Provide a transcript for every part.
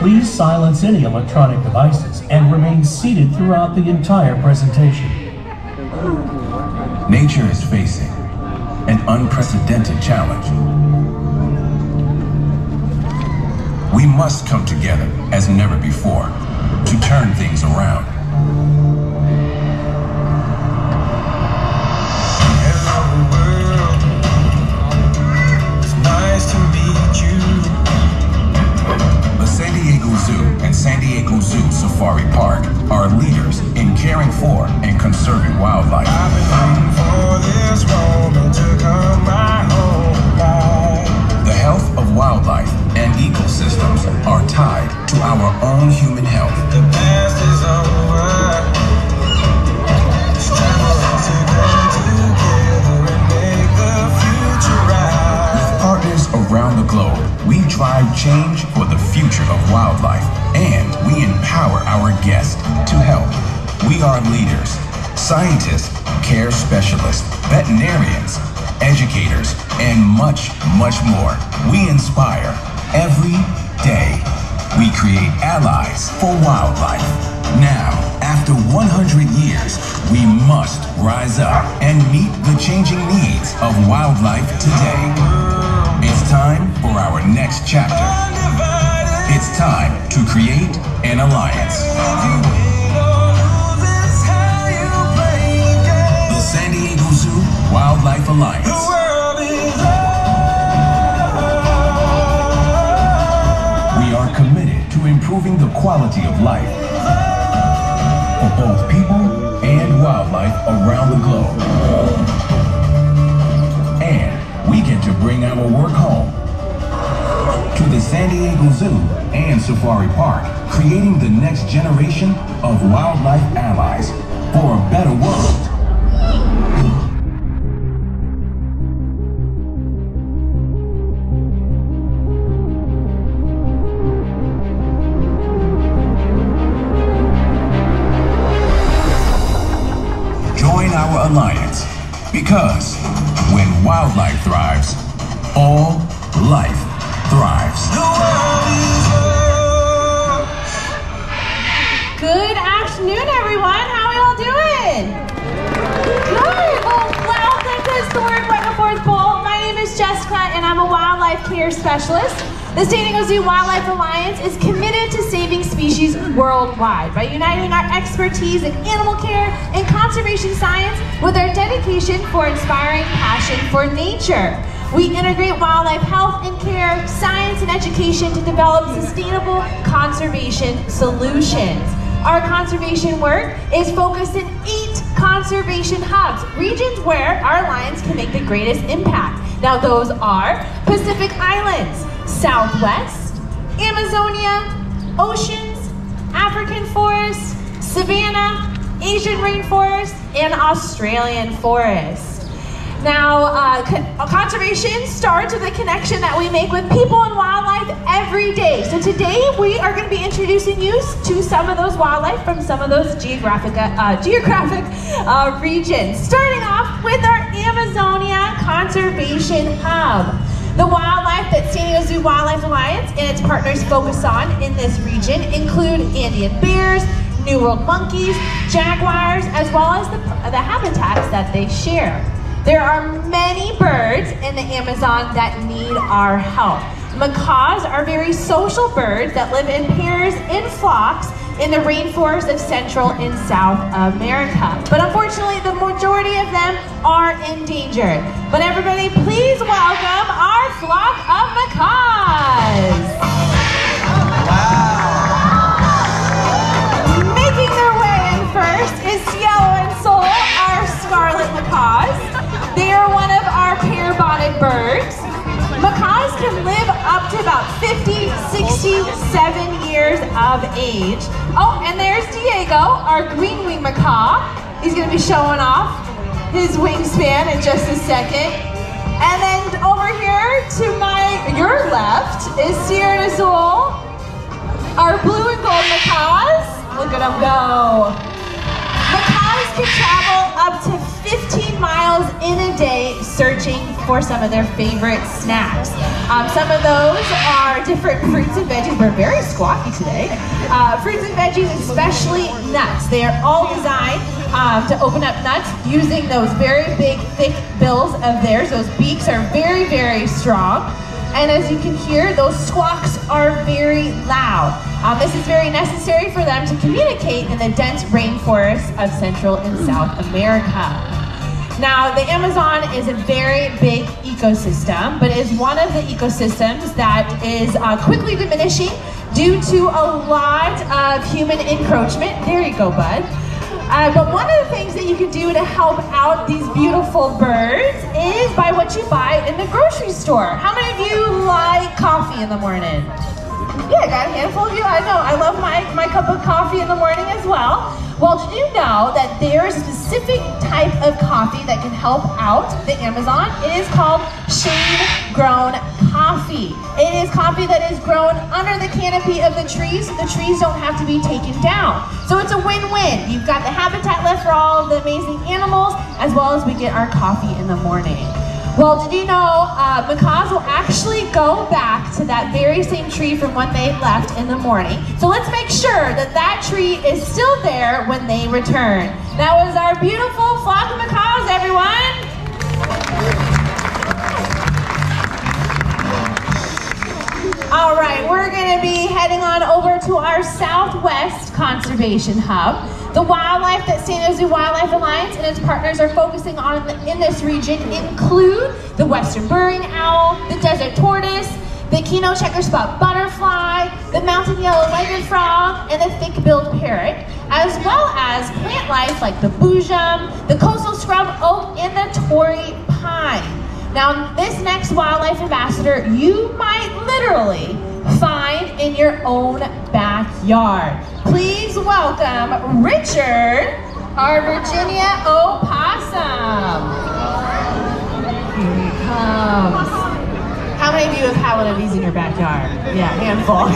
Please silence any electronic devices and remain seated throughout the entire presentation. Nature is facing an unprecedented challenge. We must come together as never before to turn things around. Diego Zoo and San Diego Zoo Safari Park are leaders in caring for and conserving wildlife. The health of wildlife and ecosystems are tied to our own human health. With partners around the globe, we drive change Are leaders, scientists, care specialists, veterinarians, educators, and much, much more. We inspire every day. We create allies for wildlife. Now, after 100 years, we must rise up and meet the changing needs of wildlife today. It's time for our next chapter. It's time to create an alliance. Wildlife Alliance. We are committed to improving the quality of life for both people and wildlife around the globe. And we get to bring our work home to the San Diego Zoo and Safari Park, creating the next generation of wildlife allies for a better world. All life thrives. Good afternoon, everyone. How are you all doing? Good. Well, welcome to Historic Wegeforth Bowl. My name is Jessica, and I'm a wildlife care specialist. The San Diego Zoo Wildlife Alliance is committed to saving species worldwide by uniting our expertise in animal care and conservation science with our dedication for inspiring passion for nature. We integrate wildlife health and care, science and education to develop sustainable conservation solutions. Our conservation work is focused in eight conservation hubs, regions where our alliance can make the greatest impact. Now those are Pacific Islands, Southwest, Amazonia, oceans, African forests, savanna, Asian rainforest, and Australian forest. Now, uh, con- conservation starts with a connection that we make with people and wildlife every day. So today we are going to be introducing you to some of those wildlife from some of those geographic uh, geographic uh, regions. Starting off with our Amazonia Conservation Hub. The wildlife that San Diego Zoo Wildlife Alliance and its partners focus on in this region include Andean bears, New World monkeys, jaguars, as well as the, the habitats that they share. There are many birds in the Amazon that need our help. Macaws are very social birds that live in pairs in flocks in the rainforest of Central and South America. But unfortunately, the majority of them are endangered. But everybody, please welcome our flock of macaws. Can live up to about 50, 67 years of age. Oh, and there's Diego, our green wing macaw. He's gonna be showing off his wingspan in just a second. And then over here to my, your left is Sierra Azul, our blue and gold macaws. Look at them go. Macaws can travel up to 15 miles in a day searching for some of their favorite snacks. Um, some of those are different fruits and veggies. We're very squawky today. Uh, fruits and veggies, especially nuts. They are all designed um, to open up nuts using those very big, thick bills of theirs. Those beaks are very, very strong. And as you can hear, those squawks are very loud. Um, this is very necessary for them to communicate in the dense rainforests of Central and South America. Now, the Amazon is a very big ecosystem, but is one of the ecosystems that is uh, quickly diminishing due to a lot of human encroachment. There you go, bud. Uh, but one of the things that you can do to help out these beautiful birds is by what you buy in the grocery store. How many of you like coffee in the morning? Yeah, I got a handful of you. I know. I love my, my cup of coffee in the morning as well. Well, did you know that there is a specific type of coffee that can help out the Amazon? It is called shade grown coffee. It is coffee that is grown under the canopy of the trees. So the trees don't have to be taken down. So it's a win-win. You've got the habitat left for all of the amazing animals, as well as we get our coffee in the morning. Well, did you know uh, macaws will actually go back to that very same tree from when they left in the morning. So let's make sure that that tree is still there when they return. That was our beautiful flock of macaws, everyone. All right, we're gonna be heading on over to our Southwest Conservation Hub. The wildlife that San Jose Wildlife Alliance and its partners are focusing on in this region include the western burrowing owl, the desert tortoise, the Quino checker spot butterfly, the mountain yellow-legged frog, and the thick-billed parrot, as well as plant life like the boojum, the coastal scrub oak, and the Torrey pine. Now, this next wildlife ambassador, you might literally find in your own backyard. Please welcome Richard, our Virginia opossum. Here he comes. How many of you have had one of these in your backyard? Yeah, handful.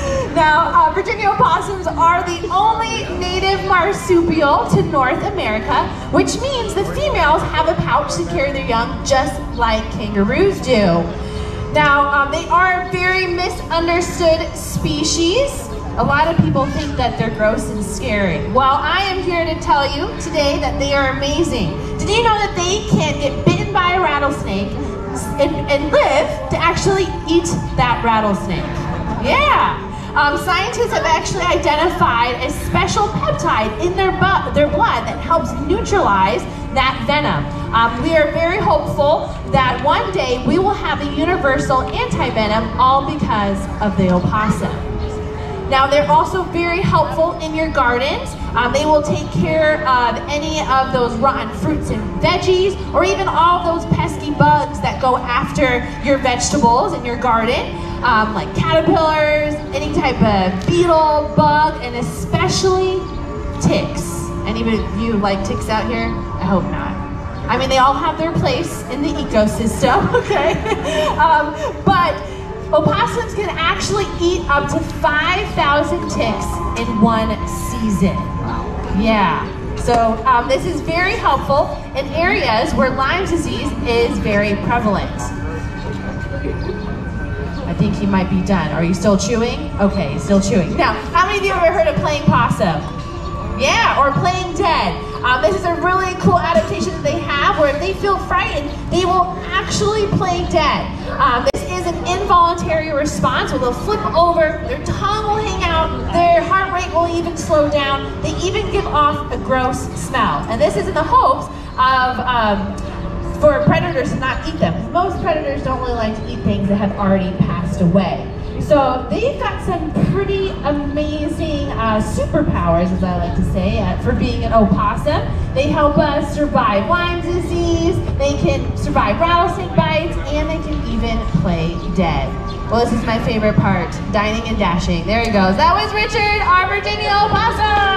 Now, uh, Virginia opossums are the only native marsupial to North America, which means the females have a pouch to carry their young, just like kangaroos do. Now, um, they are a very misunderstood species. A lot of people think that they're gross and scary. Well, I am here to tell you today that they are amazing. Did you know that they can get bitten by a rattlesnake and, and live to actually eat that rattlesnake? Yeah. Um, scientists have actually identified a special peptide in their, their blood that helps neutralize that venom. Um, we are very hopeful that one day we will have a universal anti-venom all because of the opossum. Now they're also very helpful in your gardens. Um, they will take care of any of those rotten fruits and veggies or even all those pesky bugs that go after your vegetables in your garden. Um, like caterpillars, any type of beetle, bug, and especially ticks. Any of you like ticks out here? I hope not. I mean, they all have their place in the ecosystem, okay? um, but Opossums can actually eat up to 5,000 ticks in one season. Yeah. So um, this is very helpful in areas where Lyme disease is very prevalent. I think he might be done. Are you still chewing? Okay, still chewing. Now, how many of you have ever heard of playing possum? Yeah, or playing dead. Um, this is a really cool adaptation that they have where if they feel frightened, they will actually play dead. Um, an involuntary response where they'll flip over, their tongue will hang out, their heart rate will even slow down, they even give off a gross smell. And this is in the hopes of um, for predators to not eat them. Most predators don't really like to eat things that have already passed away. So they've got some pretty amazing uh, superpowers, as I like to say, uh, for being an opossum. They help us survive Lyme disease, they can survive rattlesnake bites, and they can even play dead. Well, this is my favorite part, dining and dashing. There he goes. That was Richard, our Virginia opossum!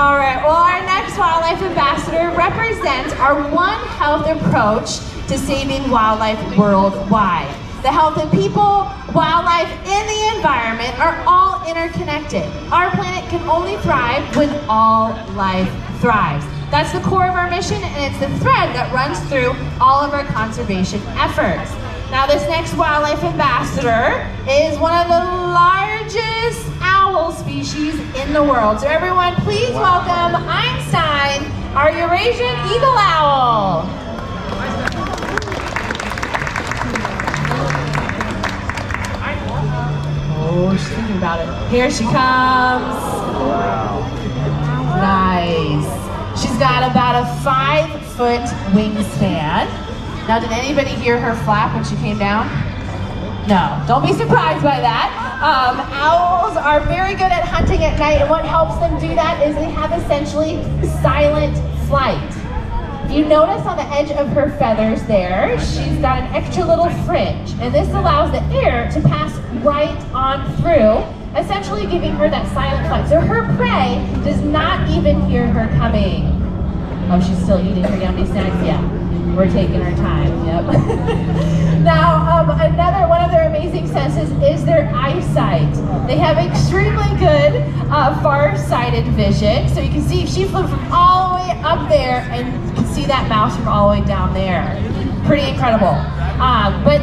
All right, well, our next wildlife ambassador represents our One Health approach to saving wildlife worldwide. the health of people, wildlife, and the environment are all interconnected. Our planet can only thrive when all life thrives. That's the core of our mission, and it's the thread that runs through all of our conservation efforts. Now, this next wildlife ambassador is one of the largest owl species in the world. So, everyone, please welcome Einstein, our Eurasian eagle owl. Oh, she's thinking about it. Here she comes. Nice. She's got about a five foot wingspan. Now, did anybody hear her flap when she came down? No, don't be surprised by that. Um, owls are very good at hunting at night, and what helps them do that is they have essentially silent flight. If you notice on the edge of her feathers there, she's got an extra little fringe, and this allows the air to pass right on through, essentially giving her that silent flight. So her prey does not even hear her coming. Oh, she's still eating her yummy snacks? Yeah, we're taking our time, yep. now, um, another one of their amazing senses is their eyesight. They have extremely good uh, far-sighted vision. So you can see she flew from all the way up there and you can see that mouse from all the way down there. Pretty incredible. Um, but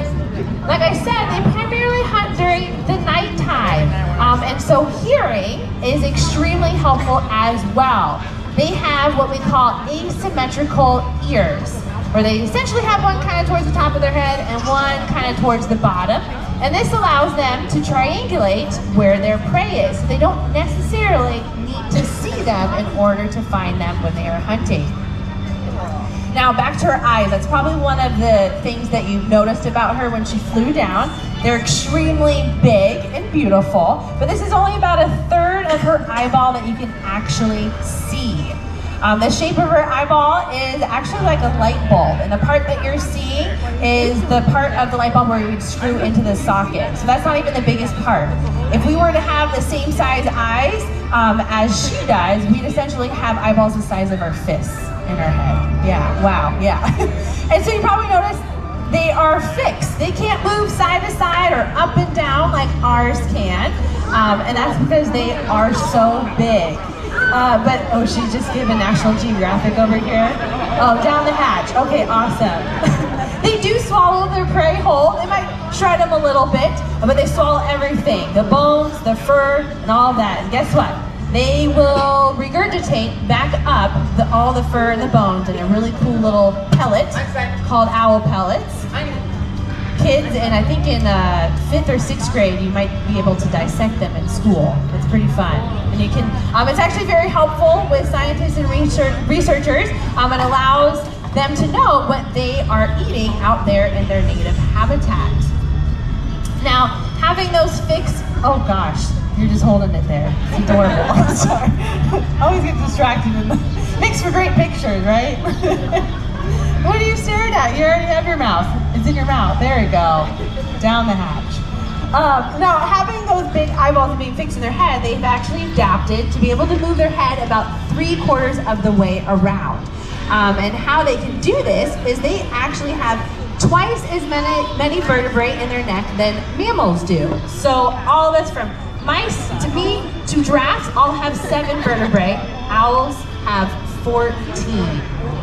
like I said, they primarily hunt during the nighttime. Um, and so hearing is extremely helpful as well. They have what we call asymmetrical ears, where they essentially have one kind of towards the top of their head and one kind of towards the bottom. And this allows them to triangulate where their prey is. They don't necessarily need to see them in order to find them when they are hunting. Now back to her eyes. That's probably one of the things that you noticed about her when she flew down. They're extremely big and beautiful, but this is only about a third of her eyeball that you can actually see. Um, the shape of her eyeball is actually like a light bulb, and the part that you're seeing is the part of the light bulb where you would screw into the socket. So that's not even the biggest part. If we were to have the same size eyes um, as she does, we'd essentially have eyeballs the size of our fists in our head. Yeah, wow, yeah. and so you probably noticed they are fixed. They can't move side to side or up and down like ours can. Um, and that's because they are so big. Uh, but, oh, she just gave a National Geographic over here. Oh, down the hatch. Okay, awesome. they do swallow their prey whole. They might shred them a little bit, but they swallow everything. The bones, the fur, and all that. And guess what? They will regurgitate back up the, all the fur and the bones in a really cool little pellet called owl pellets kids, and I think in uh, fifth or sixth grade, you might be able to dissect them in school. It's pretty fun. And you can, um, it's actually very helpful with scientists and research, researchers. Um, it allows them to know what they are eating out there in their native habitat. Now, having those fixed, oh gosh, you're just holding it there. It's adorable. I'm sorry. Always get distracted. In the, makes for great pictures, right? what are you staring at? You already have your mouth. It's in your mouth. There you go. Down the hatch. Um, now, having those big eyeballs being fixed in their head, they've actually adapted to be able to move their head about three quarters of the way around. Um, and how they can do this is they actually have twice as many, many vertebrae in their neck than mammals do. So all this from mice to me to giraffes all have seven vertebrae. Owls have 14.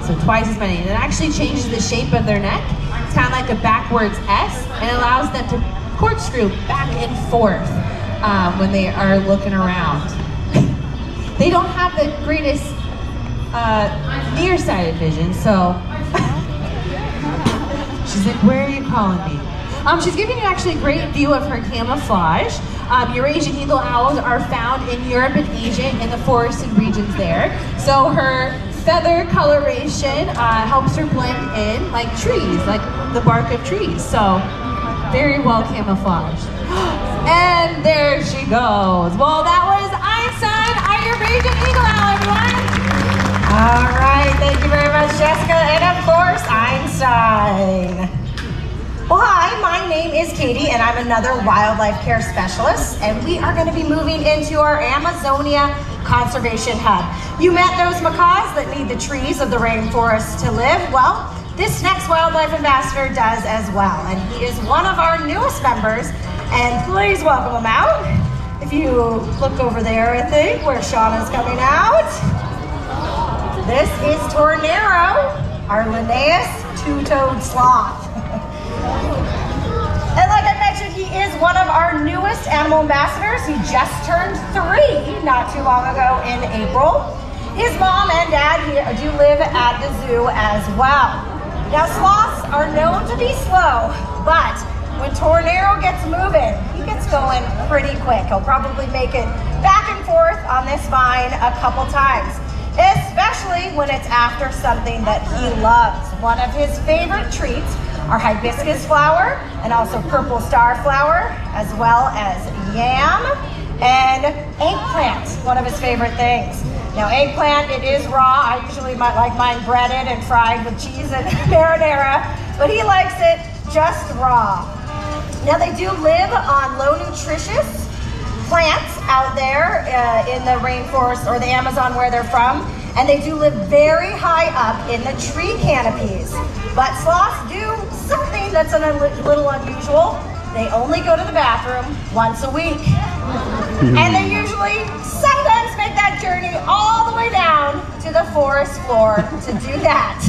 So twice as many. And it actually changes the shape of their neck. It's kind of like a backwards S and allows them to corkscrew back and forth um, when they are looking around. they don't have the greatest uh, nearsighted vision, so she's like, where are you calling me? Um, she's giving you actually a great view of her camouflage. Um, Eurasian eagle owls are found in Europe and Asia in the forested regions there. So her feather coloration uh, helps her blend in like trees, like the bark of trees. So very well camouflaged. And there she goes. Well, that was Einstein, our Eurasian eagle owl, everyone. All right, thank you very much, Jessica, and of course, Einstein. Well, hi, my name is Katie, and I'm another wildlife care specialist, and we are going to be moving into our Amazonia Conservation Hub. You met those macaws that need the trees of the rainforest to live? Well, this next wildlife ambassador does as well. And he is one of our newest members. And please welcome him out. If you look over there, I think, where Sean is coming out. This is Tornero, our Linnaeus two-toed sloth. One of our newest animal ambassadors. He just turned three not too long ago in April. His mom and dad do live at the zoo as well. Now sloths are known to be slow, but when Tornero gets moving, he gets going pretty quick. He'll probably make it back and forth on this vine a couple times, especially when it's after something that he loves. One of his favorite treats are hibiscus flower and also purple star flower, as well as yam and eggplant, one of his favorite things. Now eggplant, it is raw. I usually might like mine breaded and fried with cheese and marinara, but he likes it just raw. Now they do live on low nutritious plants out there uh, in the rainforest or the Amazon where they're from, and they do live very high up in the tree canopies. But sloths do that's a little unusual. They only go to the bathroom once a week. and they usually sometimes make that journey all the way down to the forest floor to do that.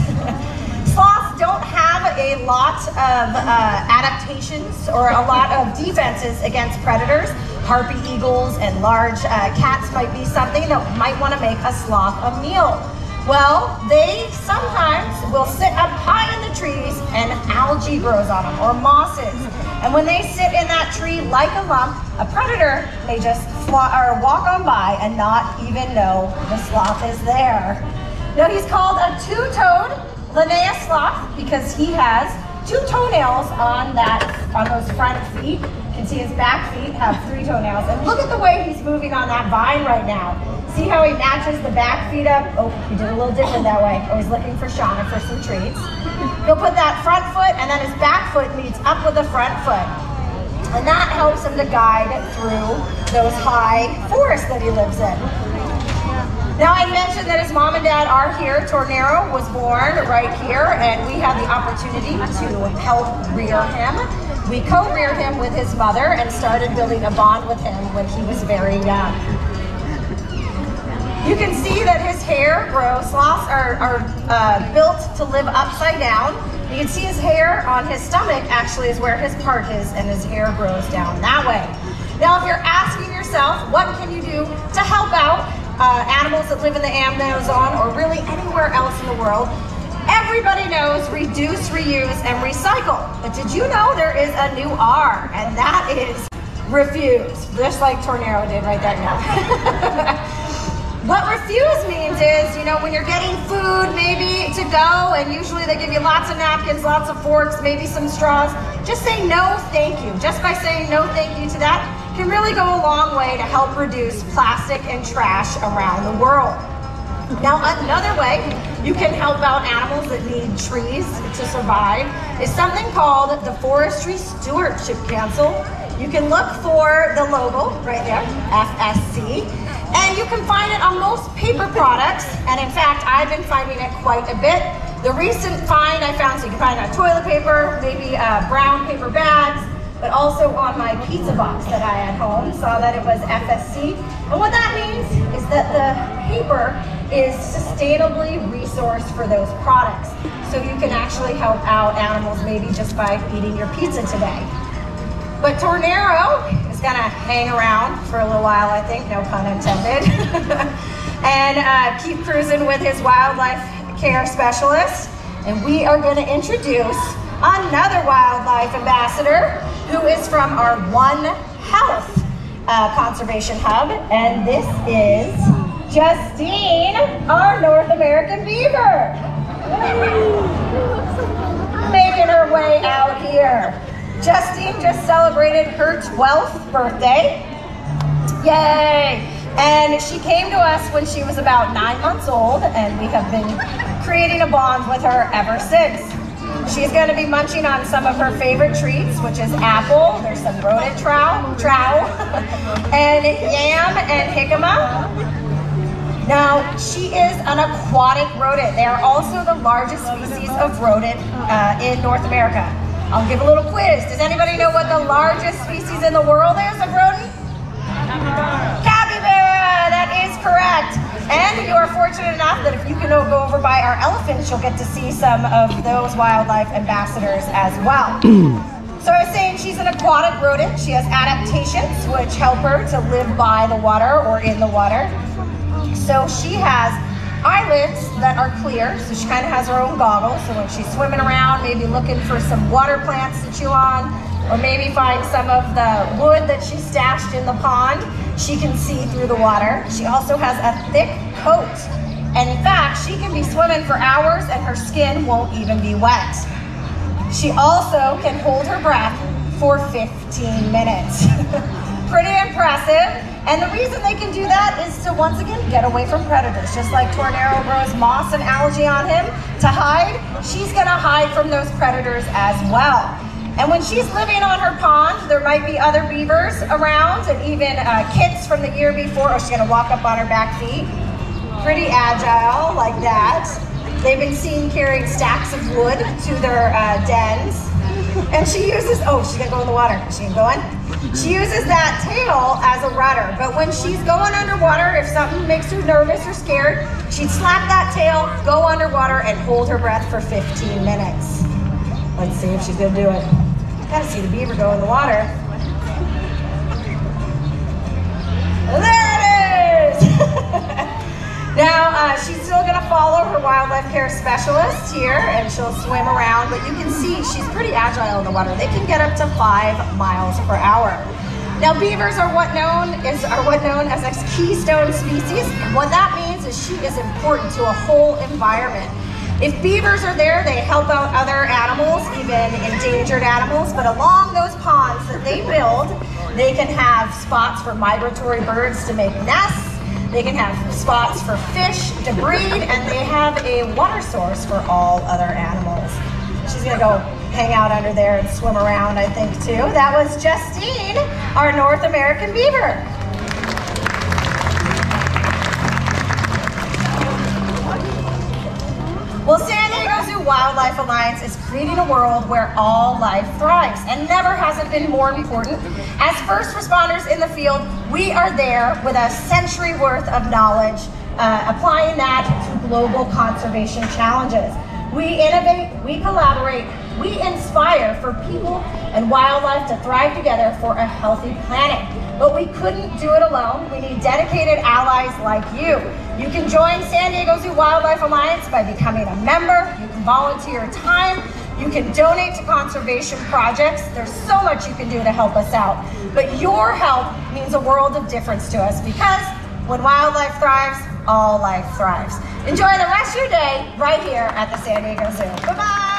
Sloths don't have a lot of uh, adaptations or a lot of defenses against predators. Harpy eagles and large uh, cats might be something that might want to make a sloth a meal. Well, they sometimes will sit up high in the trees and algae grows on them or mosses. And when they sit in that tree like a lump, a predator may just or walk on by and not even know the sloth is there. Now he's called a two-toed Linnaeus sloth because he has two toenails on that on those front feet. Can see his back feet have three toenails. And look at the way he's moving on that vine right now. See how he matches the back feet up? Oh, he did a little different that way. Oh, he's looking for Shauna for some treats. He'll put that front foot and then his back foot meets up with the front foot. And that helps him to guide through those high forests that he lives in. Now I mentioned that his mom and dad are here. Tornero was born right here and we had the opportunity to help rear him. We co-reared him with his mother and started building a bond with him when he was very young. You can see that his hair grows. Sloths are, are uh, built to live upside down. You can see his hair on his stomach actually is where his part is and his hair grows down that way. Now if you're asking yourself, what can you do to help out uh, animals that live in the Amazon or really anywhere else in the world, everybody knows reduce, reuse, and recycle. But did you know there is a new R, and that is refuse, just like Tornero did right there now. What refuse means is, you know, when you're getting food maybe to go and usually they give you lots of napkins, lots of forks, maybe some straws, just say no thank you. Just by saying no thank you to that can really go a long way to help reduce plastic and trash around the world. Now another way you can help out animals that need trees to survive is something called the Forestry Stewardship Council. You can look for the logo right there, FSC, and you can find it on most paper products. And in fact, I've been finding it quite a bit. The recent find I found, so you can find it on toilet paper, maybe uh, brown paper bags, but also on my pizza box that I had home, saw that it was FSC. And what that means is that the paper is sustainably resourced for those products. So you can actually help out animals maybe just by eating your pizza today. But Tornero is gonna hang around for a little while, I think, no pun intended, and uh, keep cruising with his wildlife care specialist. And we are gonna introduce another wildlife ambassador who is from our One Health uh, Conservation Hub, and this is Justine, our North American beaver. Making her way out here. Justine just celebrated her 12th birthday. Yay! And she came to us when she was about nine months old, and we have been creating a bond with her ever since. She's going to be munching on some of her favorite treats, which is apple, there's some rodent trow, trow, and yam and jicama. Now, she is an aquatic rodent. They are also the largest species of rodent uh, in North America. I'll give a little quiz. Does anybody know what the largest species in the world is of rodent? Capybara, that is correct. And you are fortunate enough that if you can go over by our elephants, you'll get to see some of those wildlife ambassadors as well. So I was saying she's an aquatic rodent. She has adaptations which help her to live by the water or in the water. So she has eyelids that are clear, so she kind of has her own goggles. So when she's swimming around, maybe looking for some water plants to chew on, or maybe find some of the wood that she stashed in the pond, she can see through the water. She also has a thick coat. And in fact, she can be swimming for hours and her skin won't even be wet. She also can hold her breath for 15 minutes. Pretty impressive. And the reason they can do that is to once again get away from predators. Just like Tornado grows moss and algae on him to hide, she's gonna hide from those predators as well. And when she's living on her pond, there might be other beavers around and even uh, kits from the year before. Oh, she's gonna walk up on her back feet. Pretty agile like that. They've been seen carrying stacks of wood to their uh, dens. And she uses, oh, she's gonna go in the water. She going? She uses that tail as a rudder, but when she's going underwater, if something makes her nervous or scared, she'd slap that tail, go underwater, and hold her breath for 15 minutes. Let's see if she's gonna do it. Gotta see the beaver go in the water. There it is! now, uh, she's still gonna follow her wildlife care specialist here, and she'll swim around, but you can see she's pretty agile in the water. They can get up to five miles per hour. Now, beavers are what known is are what known as a keystone species. And What that means is she is important to a whole environment. If beavers are there, they help out other animals, even endangered animals, but along those ponds that they build, they can have spots for migratory birds to make nests, they can have spots for fish to breed, and they have a water source for all other animals. She's gonna go hang out under there and swim around, I think, too. That was Justine, our North American beaver. Wildlife Alliance is creating a world where all life thrives, and never has it been more important. As first responders in the field, we are there with a century worth of knowledge, uh, applying that to global conservation challenges. We innovate, we collaborate, we inspire for people and wildlife to thrive together for a healthy planet. But we couldn't do it alone. We need dedicated allies like you. You can join San Diego Zoo Wildlife Alliance by becoming a member. You can volunteer time. You can donate to conservation projects. There's so much you can do to help us out. But your help means a world of difference to us because when wildlife thrives, all life thrives. Enjoy the rest of your day right here at the San Diego Zoo. Bye-bye.